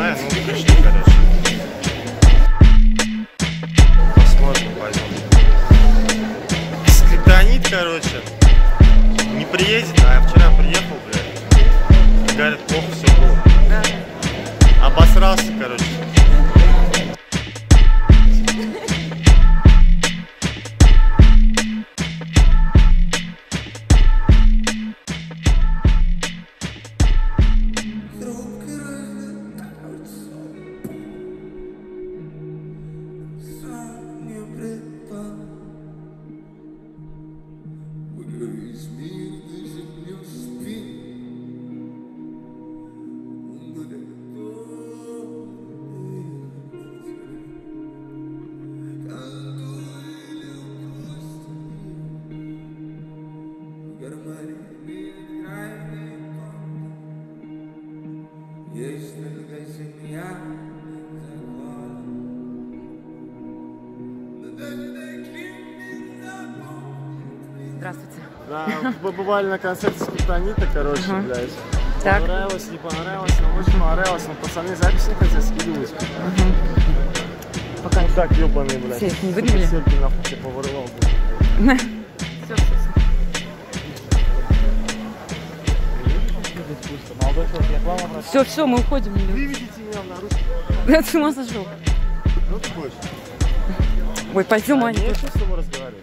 основная, ну, пришли, короче. Посмотрим, возьмем. Скриптонит, короче, не приедет, а я вчера приехал, блядь. Говорят, плохо все было. Да. Обосрался, короче. Здравствуйте. Да, побывали на концерте Скриптонита, короче, угу. блядь. Так. Понравилось, не понравилось, но очень понравилось, но пацаны записи не хотят скидывать. Угу. Пока. Так, ебаный, блядь. Сейф не выдавили? Сейф нахуй, я поворовал, блядь. Молодой человек, я к вам обращаюсь. все. Все, мы уходим. Выведите меня в наручники. Я с ума сошел. Ну ты хочешь? Ой, пойдем, А Аня. не с тобой разговаривать.